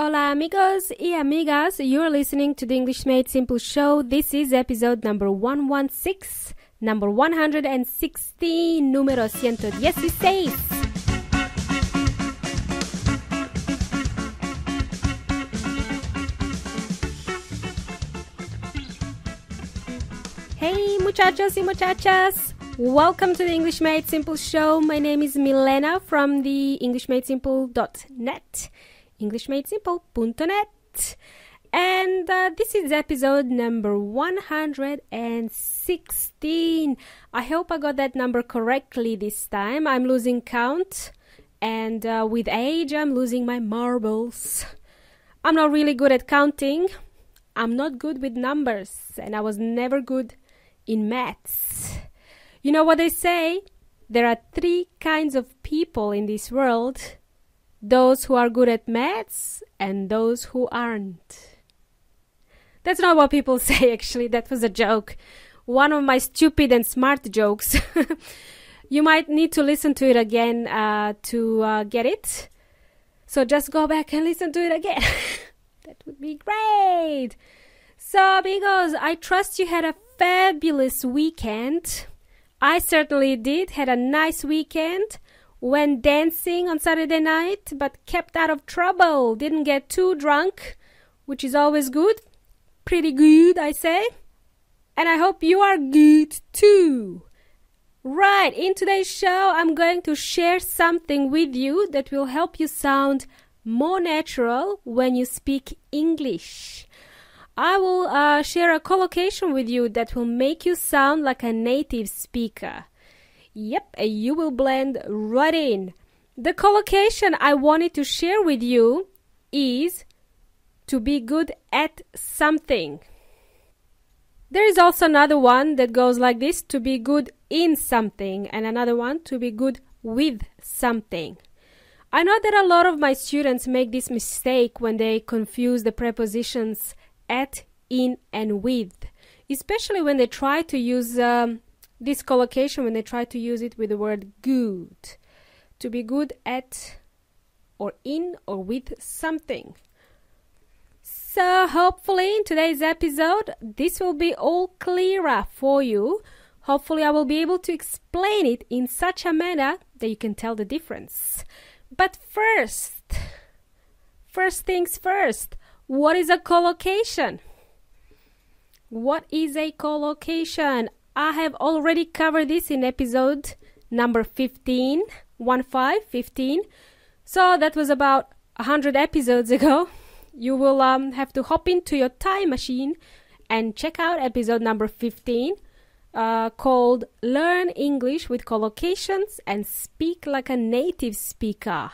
Hola amigos y amigas, you're listening to the English Made Simple show. This is episode number 116, number 116, número 116. Hey muchachos y muchachas, welcome to the English Made Simple show. My name is Milena from the EnglishMadeSimple.net, EnglishMadeSimple.net. And uh, this is episode number 116. I hope I got that number correctly this time. I'm losing count, and uh, with age, I'm losing my marbles. I'm not really good at counting. I'm not good with numbers, and I was never good in maths. You know what they say? There are three kinds of people in this world those who are good at maths and those who aren't. That's not what people say, actually. That was a joke. One of my stupid and smart jokes. you might need to listen to it again uh, to uh, get it. So just go back and listen to it again. that would be great. So, amigos, I trust you had a fabulous weekend. I certainly did. Had a nice weekend. Went dancing on Saturday night, but kept out of trouble. Didn't get too drunk, which is always good. Pretty good, I say. And I hope you are good too. Right, in today's show, I'm going to share something with you that will help you sound more natural when you speak English. I will uh, share a collocation with you that will make you sound like a native speaker. Yep, you will blend right in. The collocation I wanted to share with you is to be good at something. There is also another one that goes like this to be good in something, and another one to be good with something. I know that a lot of my students make this mistake when they confuse the prepositions at, in, and with, especially when they try to use um, this collocation, when they try to use it with the word good. To be good at, or in, or with something. So, hopefully, in today's episode, this will be all clearer for you. Hopefully, I will be able to explain it in such a manner that you can tell the difference. But first, first things first, what is a collocation? What is a collocation? I have already covered this in episode number 15, 1 5, 15. So that was about 100 episodes ago. You will um, have to hop into your time machine and check out episode number 15 uh, called Learn English with Collocations and Speak Like a Native Speaker.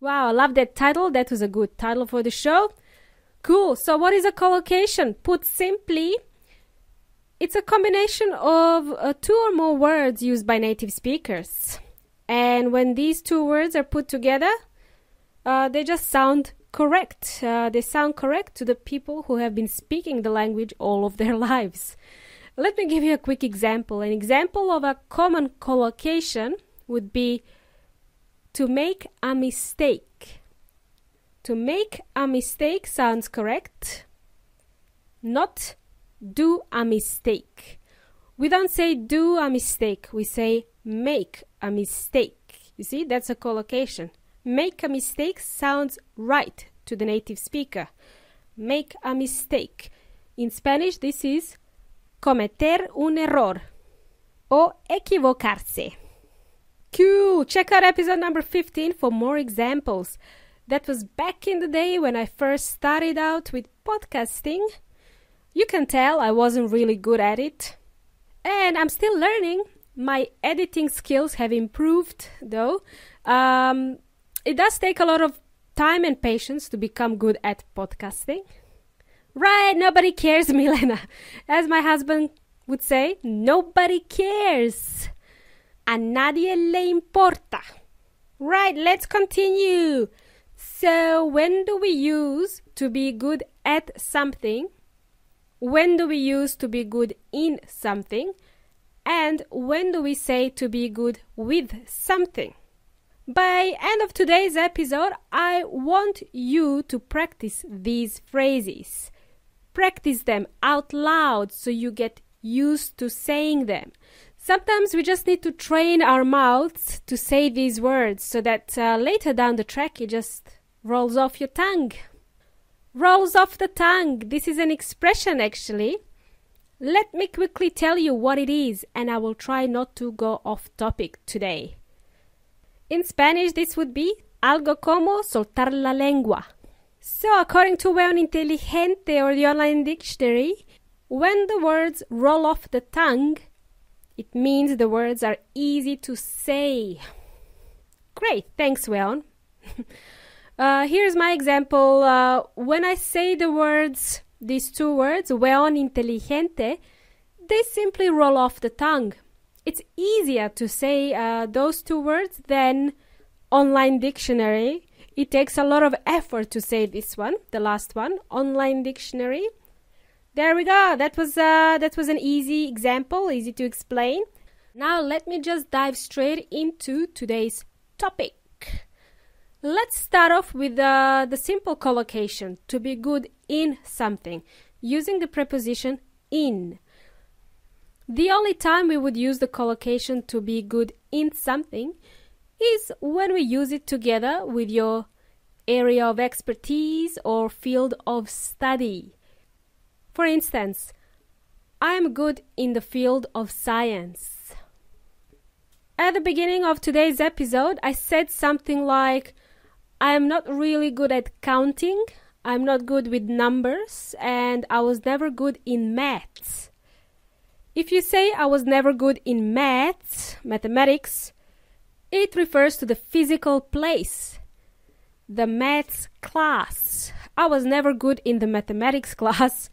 Wow, I love that title. That was a good title for the show. Cool. So, what is a collocation? Put simply, it's a combination of uh, two or more words used by native speakers. And when these two words are put together, uh, they just sound correct. Uh, they sound correct to the people who have been speaking the language all of their lives. Let me give you a quick example. An example of a common collocation would be to make a mistake. To make a mistake sounds correct, not do a mistake. We don't say do a mistake, we say make a mistake. You see, that's a collocation. Make a mistake sounds right to the native speaker. Make a mistake. In Spanish, this is cometer un error o equivocarse. Cool! Check out episode number 15 for more examples. That was back in the day when I first started out with podcasting. You can tell I wasn't really good at it. And I'm still learning. My editing skills have improved, though. Um, it does take a lot of time and patience to become good at podcasting. Right, nobody cares, Milena. As my husband would say, nobody cares. A nadie le importa. Right, let's continue. So, when do we use to be good at something? When do we use to be good in something? And when do we say to be good with something? By end of today's episode, I want you to practice these phrases. Practice them out loud so you get used to saying them. Sometimes we just need to train our mouths to say these words so that uh, later down the track it just rolls off your tongue. Rolls off the tongue. This is an expression actually. Let me quickly tell you what it is and I will try not to go off topic today. In Spanish, this would be algo como soltar la lengua. So, according to Weon Inteligente or the online dictionary, when the words roll off the tongue, it means the words are easy to say. Great, thanks, Weon. uh, here's my example. Uh, when I say the words, these two words, Weon Inteligente, they simply roll off the tongue. It's easier to say uh, those two words than online dictionary it takes a lot of effort to say this one, the last one, online dictionary. There we go. That was uh, that was an easy example, easy to explain. Now let me just dive straight into today's topic. Let's start off with uh, the simple collocation to be good in something using the preposition in. The only time we would use the collocation to be good in something is when we use it together with your area of expertise or field of study. For instance, I am good in the field of science. At the beginning of today's episode, I said something like, I am not really good at counting, I'm not good with numbers, and I was never good in maths. If you say I was never good in maths, mathematics, it refers to the physical place, the maths class. I was never good in the mathematics class.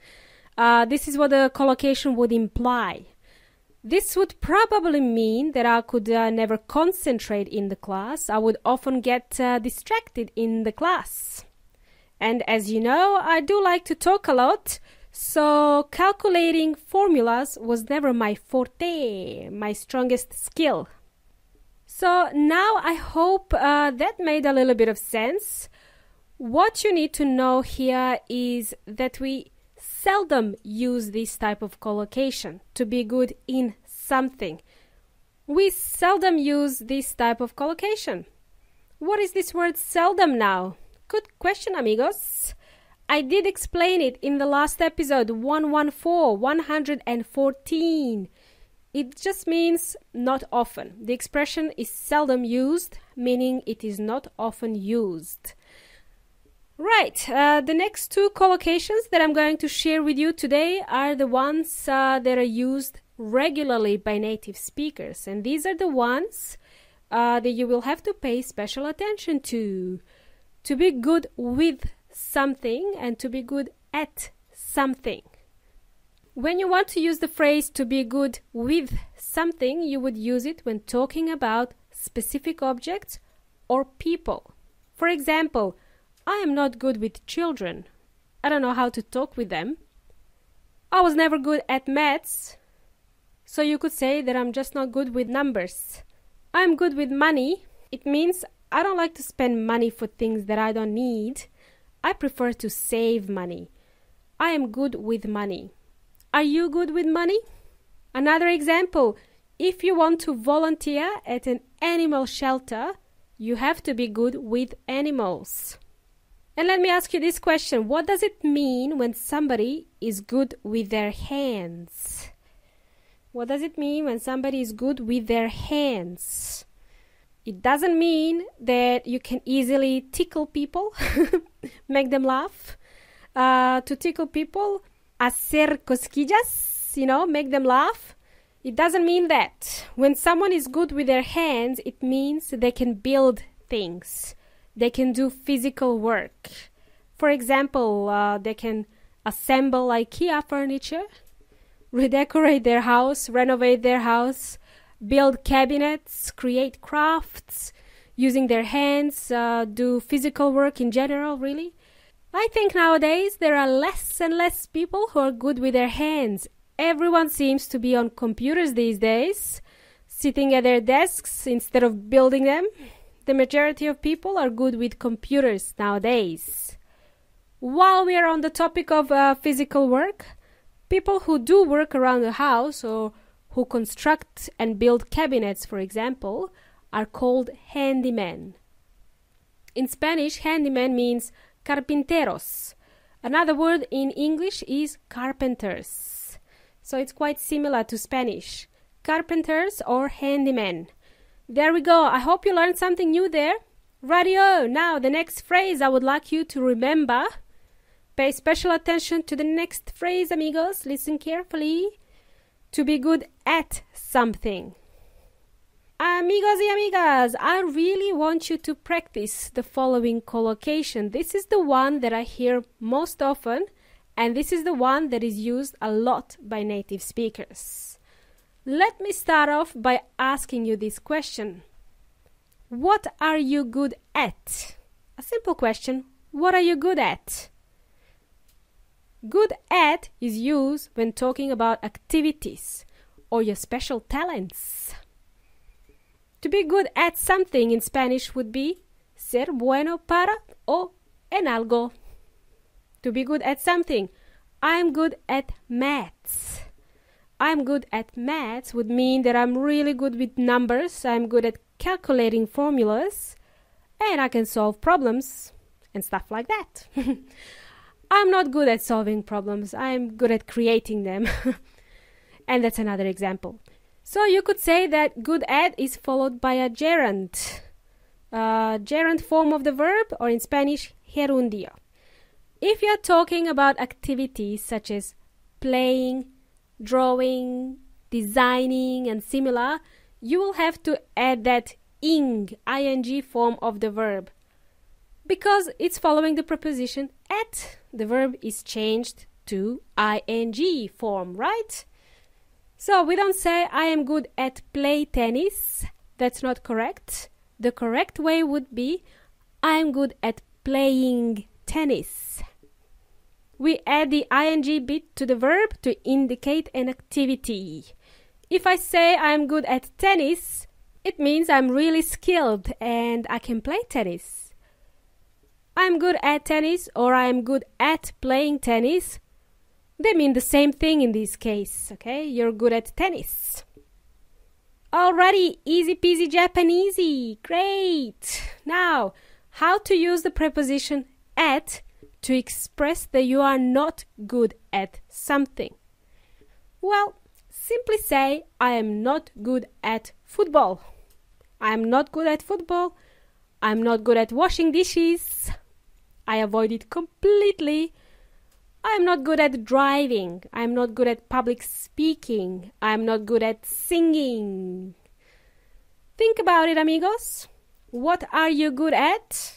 Uh, this is what the collocation would imply. This would probably mean that I could uh, never concentrate in the class. I would often get uh, distracted in the class. And as you know, I do like to talk a lot, so calculating formulas was never my forte, my strongest skill. So now I hope uh, that made a little bit of sense. What you need to know here is that we seldom use this type of collocation to be good in something. We seldom use this type of collocation. What is this word seldom now? Good question, amigos. I did explain it in the last episode 114, 114. It just means not often. The expression is seldom used, meaning it is not often used. Right, uh, the next two collocations that I'm going to share with you today are the ones uh, that are used regularly by native speakers, and these are the ones uh, that you will have to pay special attention to. To be good with something and to be good at something. When you want to use the phrase to be good with something, you would use it when talking about specific objects or people. For example, I am not good with children. I don't know how to talk with them. I was never good at maths. So you could say that I'm just not good with numbers. I'm good with money. It means I don't like to spend money for things that I don't need. I prefer to save money. I am good with money. Are you good with money? Another example if you want to volunteer at an animal shelter, you have to be good with animals. And let me ask you this question What does it mean when somebody is good with their hands? What does it mean when somebody is good with their hands? It doesn't mean that you can easily tickle people, make them laugh. Uh, to tickle people, hacer cosquillas, you know, make them laugh. It doesn't mean that. When someone is good with their hands, it means they can build things. They can do physical work. For example, uh, they can assemble IKEA furniture, redecorate their house, renovate their house, build cabinets, create crafts using their hands, uh, do physical work in general, really. I think nowadays there are less and less people who are good with their hands. Everyone seems to be on computers these days, sitting at their desks instead of building them. The majority of people are good with computers nowadays. While we are on the topic of uh, physical work, people who do work around the house or who construct and build cabinets, for example, are called handymen. In Spanish, handyman means carpinteros. Another word in English is carpenters. So it's quite similar to Spanish. Carpenters or handymen. There we go. I hope you learned something new there. Radio. Now, the next phrase I would like you to remember. Pay special attention to the next phrase, amigos. Listen carefully. To be good at something. Amigos y amigas, I really want you to practice the following collocation. This is the one that I hear most often, and this is the one that is used a lot by native speakers. Let me start off by asking you this question What are you good at? A simple question. What are you good at? Good at is used when talking about activities or your special talents. To be good at something in Spanish would be ser bueno para o en algo. To be good at something. I'm good at maths. I'm good at maths would mean that I'm really good with numbers, I'm good at calculating formulas, and I can solve problems and stuff like that. I'm not good at solving problems, I'm good at creating them. and that's another example. So you could say that good at is followed by a gerund. Uh, gerund form of the verb, or in Spanish, gerundio. If you're talking about activities such as playing, drawing, designing, and similar, you will have to add that ing, ing form of the verb. Because it's following the preposition at, the verb is changed to ing form, right? So we don't say I am good at play tennis. That's not correct. The correct way would be I am good at playing tennis we add the ing bit to the verb to indicate an activity. If I say I'm good at tennis, it means I'm really skilled and I can play tennis. I'm good at tennis or I'm good at playing tennis. They mean the same thing in this case, okay? You're good at tennis. Alrighty, easy peasy Japanesey. Great. Now, how to use the preposition at to express that you are not good at something? Well, simply say, I am not good at football. I am not good at football. I'm not good at washing dishes. I avoid it completely. I'm not good at driving. I'm not good at public speaking. I'm not good at singing. Think about it, amigos. What are you good at?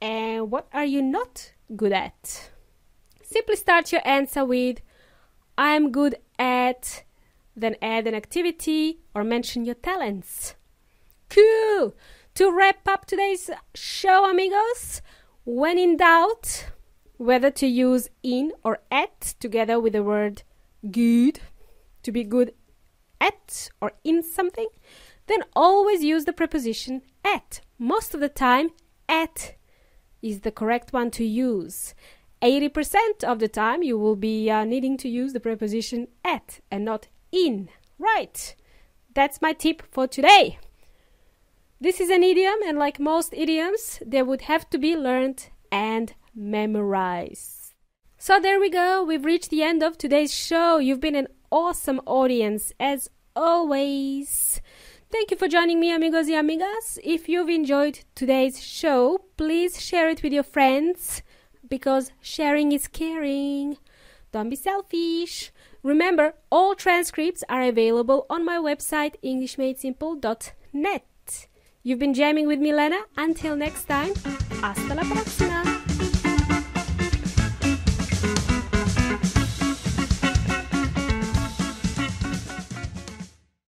And what are you not good at? Simply start your answer with I'm good at, then add an activity or mention your talents. Cool! To wrap up today's show, amigos, when in doubt, whether to use in or at together with the word good, to be good at or in something, then always use the preposition at. Most of the time, at is the correct one to use. 80% of the time you will be uh, needing to use the preposition at and not in. Right. That's my tip for today. This is an idiom, and like most idioms, they would have to be learned and memorized. So there we go. We've reached the end of today's show. You've been an awesome audience as always. Thank you for joining me, amigos y amigas. If you've enjoyed today's show, please share it with your friends because sharing is caring. Don't be selfish. Remember, all transcripts are available on my website, EnglishMadeSimple.net. You've been jamming with Milena. Until next time, hasta la próxima.